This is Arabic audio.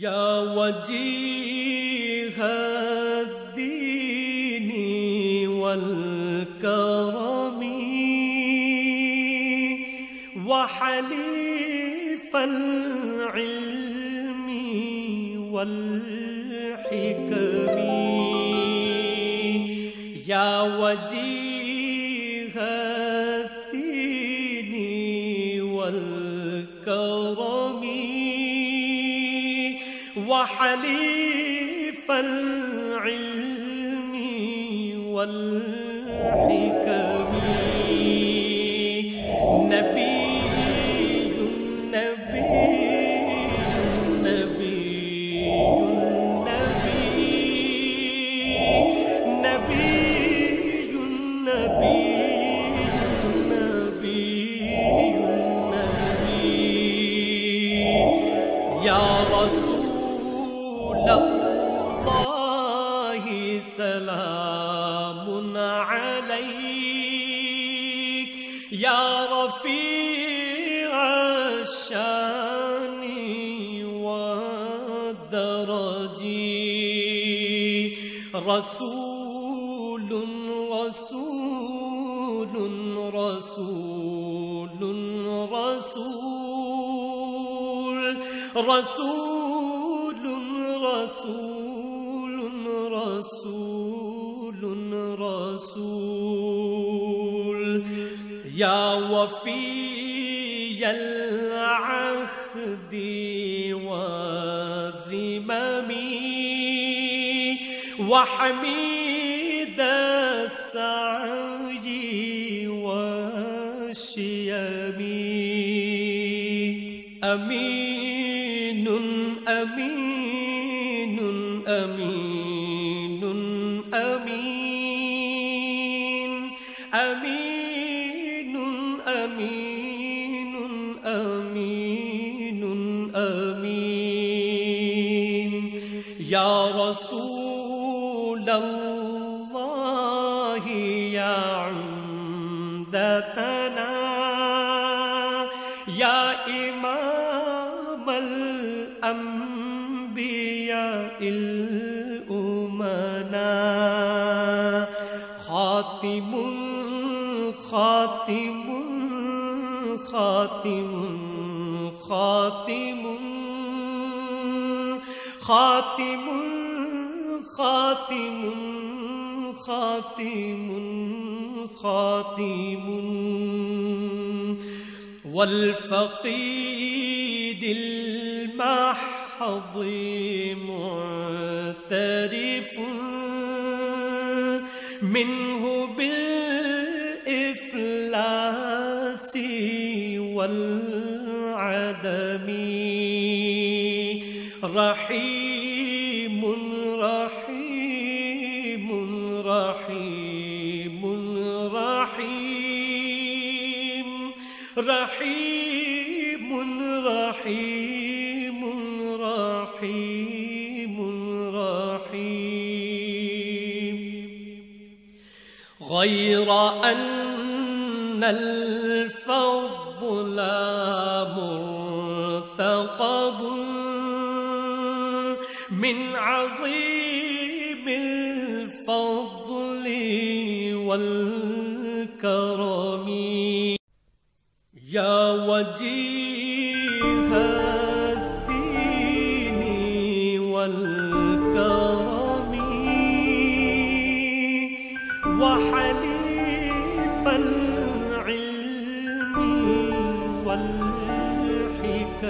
يا وجيه الدين والكرم وحليف العلم والحكم يا وجيه الدين والكرم وحليف العلم والحكم نبي يا رسول الله سلام عليك. يا رفيع الشأن والدرج. رسول رسول رسول رسول. رسول رسول رسول رسول. يا وفي العهد والذمم وحميد السعي والشيم أمين. أمين. أمين أمين أمين أمين. يا رسول الله يا عمدتنا يا إمام الأنبياء خاتم خاتم خاتم خاتم خاتم خاتم. والفقيد المحض معترف منه بالإفلاس. والعدم رحيم رحيم رحيم رحيم رحيم رحيم رحيم رحيم. غير أن الفضل مرتقب من عظيم الفضل والكرم. يا وجيه والحكم